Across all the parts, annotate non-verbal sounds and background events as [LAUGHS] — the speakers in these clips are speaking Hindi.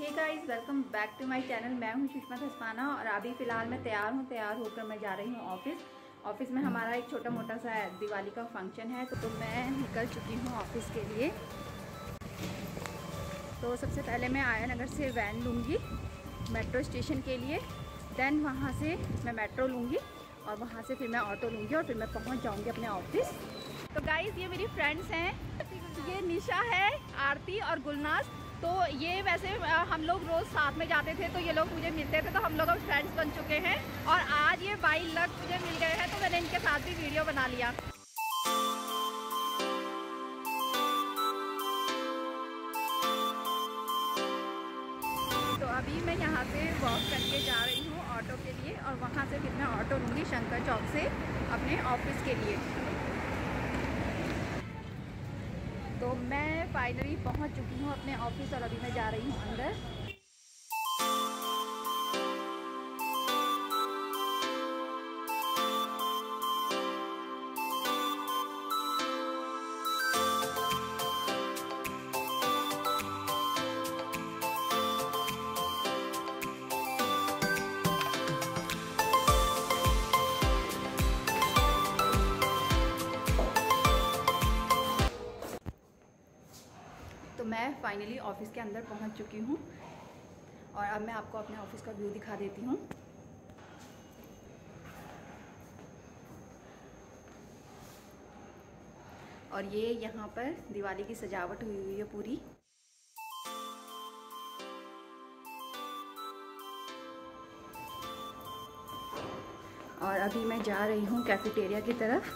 Hey guys welcome back to my channel मैं हूँ सुषमा धस्माना और अभी फ़िलहाल मैं तैयार हूँ तैयार होकर मैं जा रही हूँ ऑफ़िस। ऑफ़िस में हमारा एक छोटा मोटा सा दिवाली का फ़ंक्शन है तो, तो मैं निकल चुकी हूँ ऑफ़िस के लिए। तो सबसे पहले मैं आया नगर से वैन लूँगी मेट्रो स्टेशन के लिए। देन वहाँ से मैं मेट्रो लूँगी और वहाँ से फिर मैं ऑटो लूँगी और फिर मैं पहुँच जाऊँगी अपने ऑफ़िस तो गाइज़ ये मेरी फ्रेंड्स हैं। ये निशा है आरती और गुलनाज तो ये वैसे हम लोग रोज़ साथ में जाते थे तो ये लोग मुझे मिलते थे तो हम लोग अब फ्रेंड्स बन चुके हैं। और आज ये बाई लक मुझे मिल गए हैं तो मैंने इनके साथ भी वीडियो बना लिया। तो अभी मैं यहाँ से वॉक करके जा रही हूँ ऑटो के लिए, और वहाँ से फिर मैं ऑटो लूँगी शंकर चौक से अपने ऑफ़िस के लिए। तो मैं फाइनली पहुँच चुकी हूँ अपने ऑफ़िस और अभी मैं जा रही हूँ अंदर। तो मैं फाइनली ऑफ़िस के अंदर पहुँच चुकी हूँ। और अब मैं आपको अपने ऑफ़िस का व्यू दिखा देती हूँ। और ये यहाँ पर दिवाली की सजावट हुई हुई है पूरी। और अभी मैं जा रही हूँ कैफेटेरिया की तरफ़,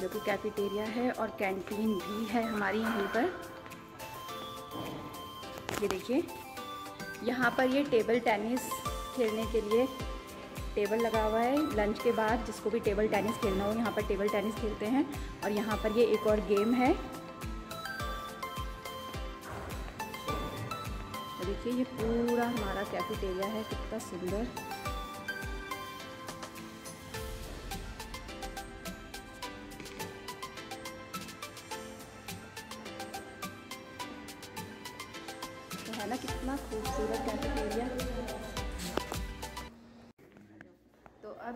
जो कि कैफेटेरिया है और कैंटीन भी है हमारी यहीं पर। ये देखिए। यहाँ पर ये टेबल टेनिस खेलने के लिए टेबल लगा हुआ है। लंच के बाद जिसको भी टेबल टेनिस खेलना हो, यहाँ पर टेबल टेनिस खेलते हैं। और यहाँ पर ये एक और गेम है। देखिए, ये पूरा हमारा कैफेटेरिया है। कितना सुंदर।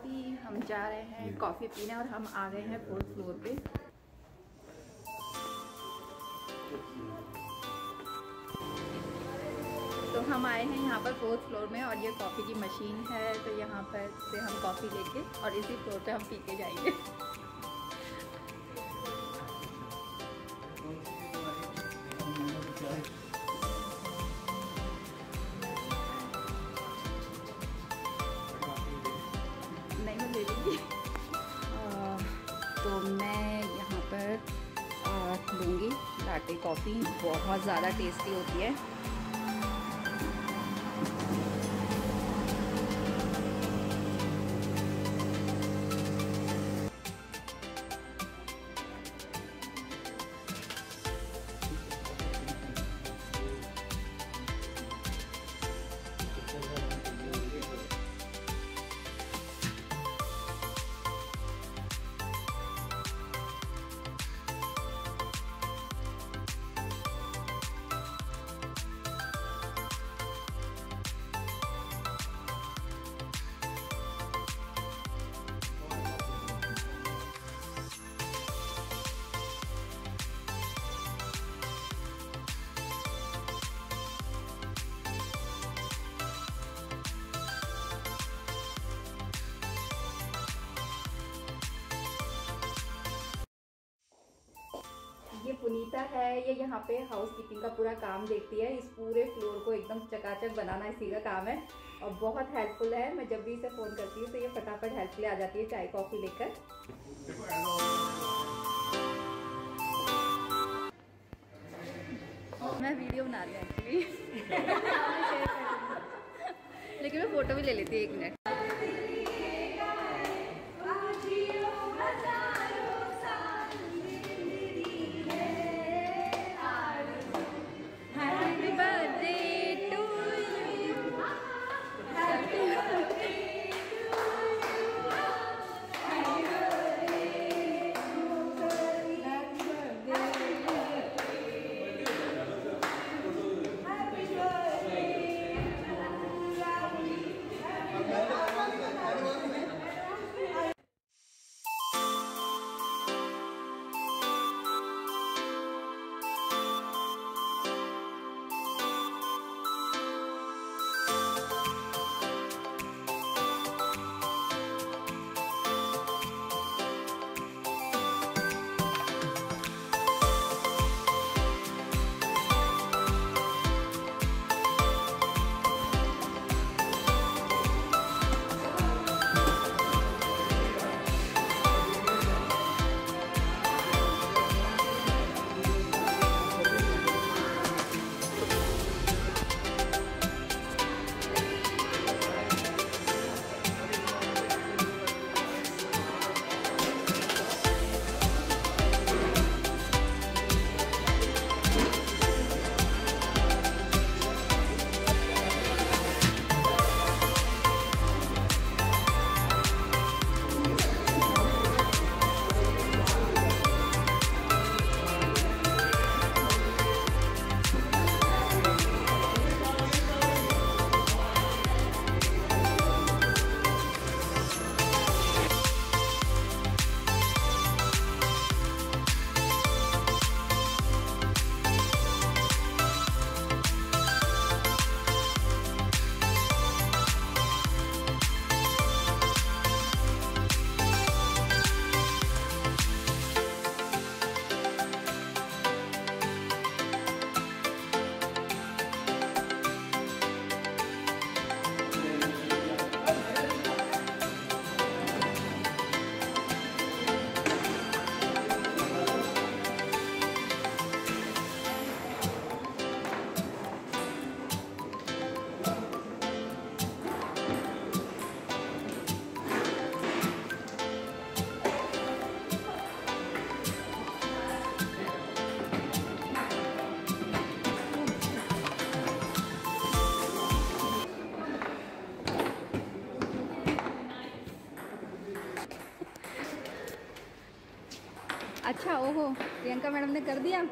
अभी हम जा रहे हैं कॉफ़ी पीने और हम आ गए हैं फोर्थ फ्लोर पे। तो हम आए हैं यहाँ पर फोर्थ फ्लोर में और ये कॉफ़ी की मशीन है तो यहाँ पर से हम कॉफ़ी लेके और इसी फ्लोर पे हम पी के जाएँगे। लूँगी। लाटे कॉफ़ी बहुत ज़्यादा टेस्टी होती है। पुनीता है, ये यहाँ पे हाउस कीपिंग का पूरा काम देखती है। इस पूरे फ्लोर को एकदम चकाचक बनाना इसी का काम है। और बहुत हेल्पफुल है। मैं जब भी इसे फ़ोन करती हूँ तो ये फटाफट हेल्प लिए आ जाती है चाय कॉफ़ी लेकर। मैं वीडियो बना रही हूँ एक्चुअली [LAUGHS] लेकिन मैं फ़ोटो भी ले लेती हूँ, एक मिनट ओहो प्रियंका मैडम ने कर दिया?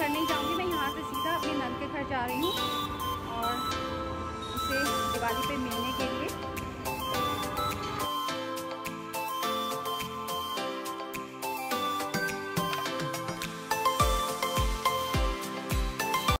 घर नहीं जाऊँगी, मैं यहाँ से सीधा अपने नल के घर जा रही हूँ और उसे दिवाली पे मिलने के लिए।